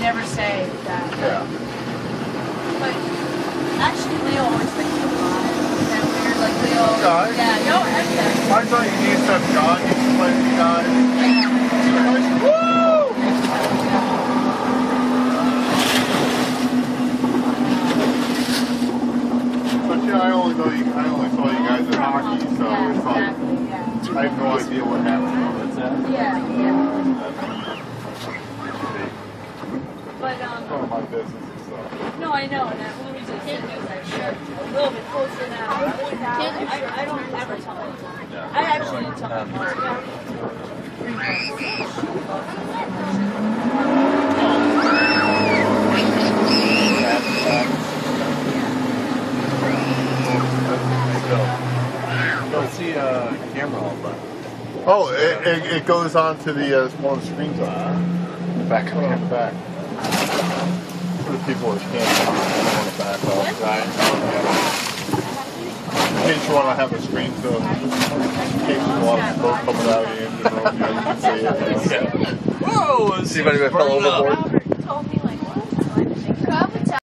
never say that. Yeah. But actually, Leo always thinks he's alive. Isn't that weird? Like Leo. Guy? Yeah. No, that's that. I thought you used to have God used to play with you guys. Woo! But yeah, I only know you. I only saw you guys in hockey, so Yeah, it's like exactly. Yeah. I have no idea what happened. Yeah. Yeah. But It's um. None of my business and stuff. No, I know, and that one reason I said is I shared a little bit closer now. I, I, I don't ever tell anyone. I actually didn't tell anyone. Don't see a camera all but Oh, it, it, it goes on to the uh, one of the screens on back Put it on the back. For the people that can't see, put it on the back. Of. Right. In case you want to have a screen, so in case you want smoke coming out of the engine room, you, know, you can see it. You know. Whoa! See if anybody fell overboard.